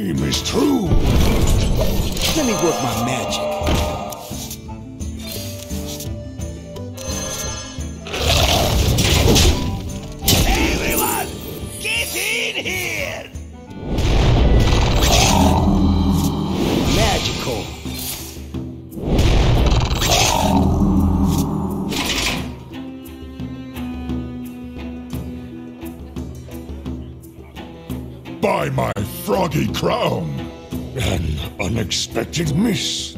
Aim is true. Let me work my magic. Everyone, get in here! Magical. By my froggy crown. An unexpected miss.